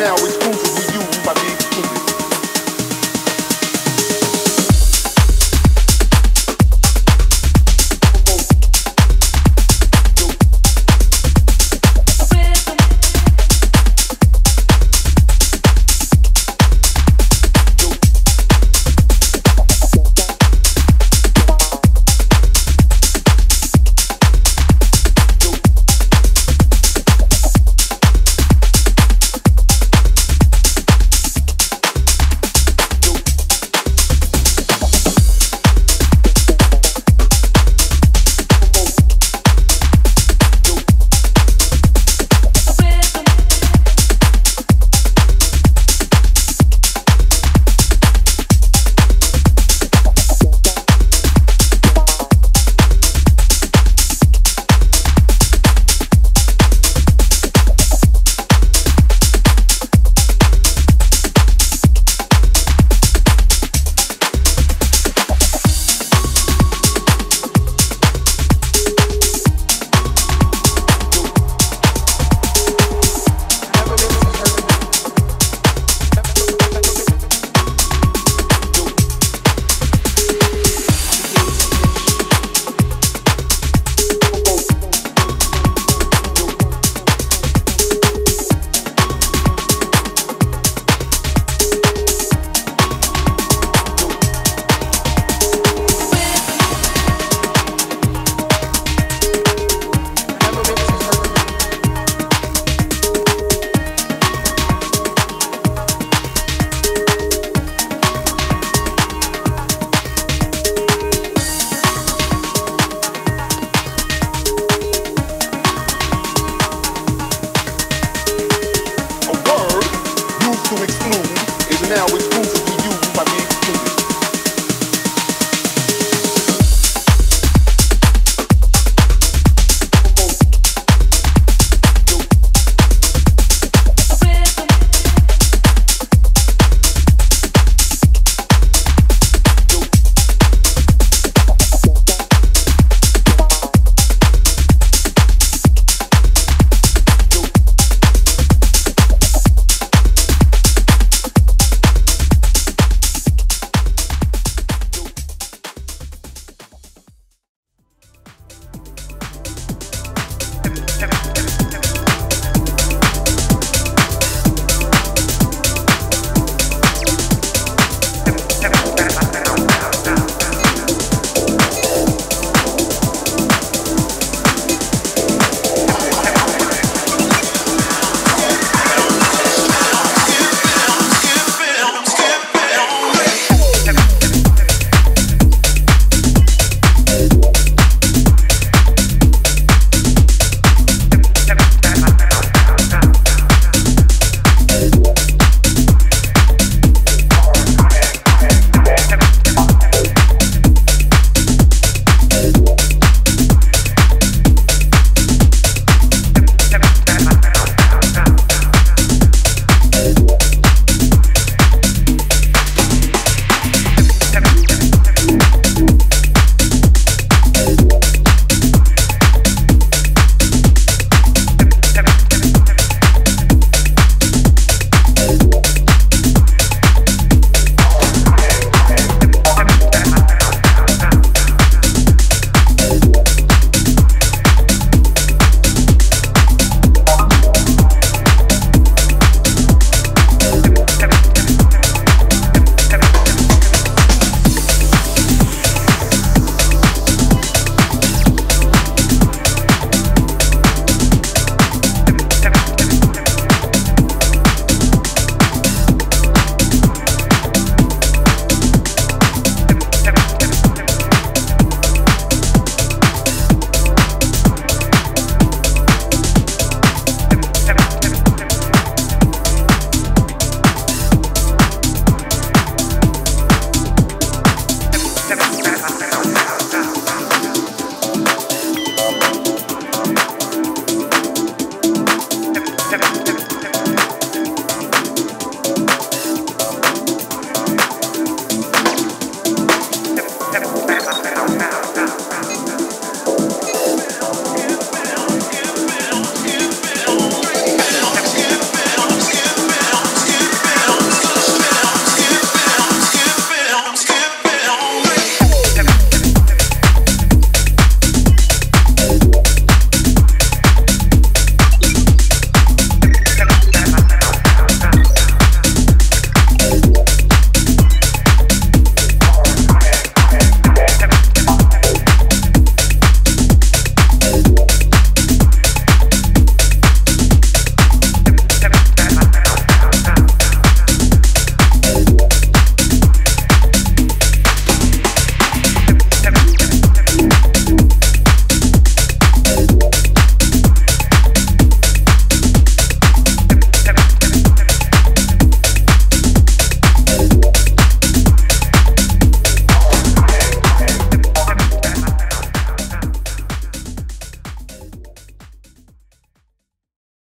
now is crucial. now. We